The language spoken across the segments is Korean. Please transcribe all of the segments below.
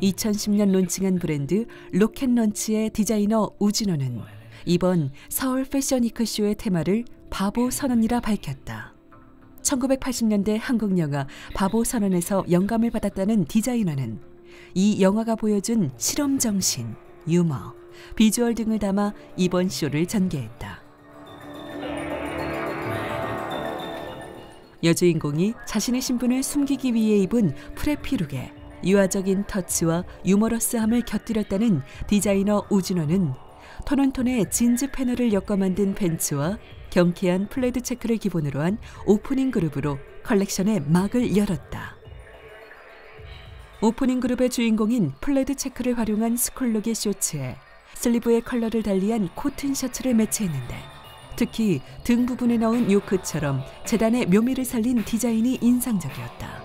2010년 론칭한 브랜드 로켓런치의 디자이너 우진호는 이번 서울 패션위크 쇼의 테마를 바보 선언이라 밝혔다. 1980년대 한국 영화 바보 선언에서 영감을 받았다는 디자이너는 이 영화가 보여준 실험 정신, 유머, 비주얼 등을 담아 이번 쇼를 전개했다. 여주인공이 자신의 신분을 숨기기 위해 입은 preppy look에 유아적인 터치와 유머러스함을 곁들였다는 디자이너 우진호는 tone on tone의 jeans 패널을 엮어 만든 팬츠와 경쾌한 plaid 체크를 기본으로 한 오프닝 그룹으로 컬렉션의 막을 열었다. 오프닝 그룹의 주인공인 plaid 체크를 활용한 school look의 shorts에 슬리브의 컬러를 달리한 코튼 셔츠를 매치했는데 특히 등 부분에 넣은 요크처럼 재단의 묘미를 살린 디자인이 인상적이었다.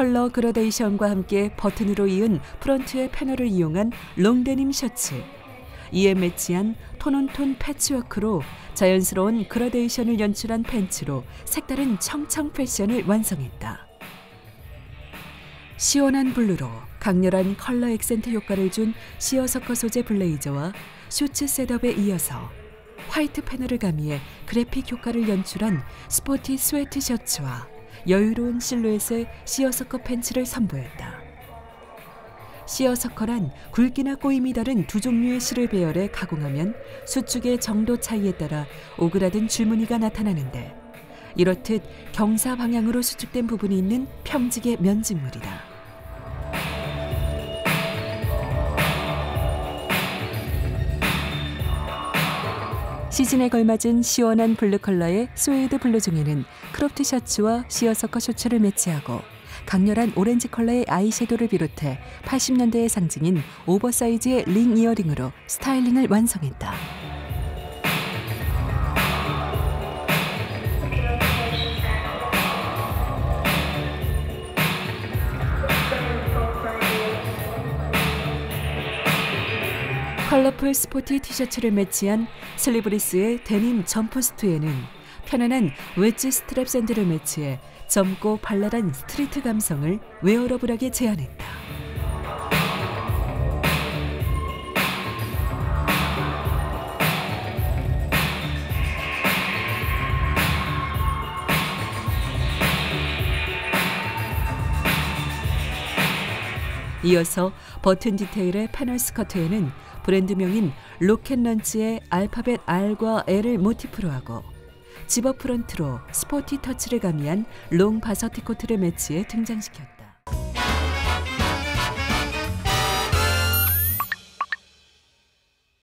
컬러 그라데이션과 함께 버튼으로 이은 프런트의 패널을 이용한 long 데님 셔츠. 이에 매치한 tone on tone 패치워크로 자연스러운 그라데이션을 연출한 팬츠로 색다른 청청 패션을 완성했다. 시원한 블루로 강렬한 컬러 액센트 효과를 준 시어서커 소재 블레이저와 슈츠 셋업에 이어서 화이트 패널을 가미해 그래픽 효과를 연출한 sporty 스웨트 셔츠와 여유로운 실루엣의 시어서커 팬츠를 선보였다. 시어서커란 굵기나 꼬임이 다른 두 종류의 실을 배열해 가공하면 수축의 정도 차이에 따라 오그라든 줄무늬가 나타나는데 이렇듯 경사 방향으로 수축된 부분이 있는 평직의 면직물이다. 시즌에 걸맞은 시원한 블루 컬러의 스웨이드 블루종에는 cropped 셔츠와 시어서커 셔츠를 매치하고 강렬한 오렌지 컬러의 아이섀도를 비롯해 80년대의 상징인 oversize의 링 이어링으로 스타일링을 완성했다. colorful sporty 티셔츠를 매치한 sleeveless의 데님 점퍼스커트에는 편안한 wedge strap 샌들을 매치해 젊고 발랄한 street 감성을 wearable하게 제안했다. 이어서 버튼 디테일의 패널 스커트에는 브랜드명인 로켓런치의 알파벳 R과 L을 모티프로 하고 집업 프런트로 sporty 터치를 가미한 long varsity 코트를 매치해 등장시켰다.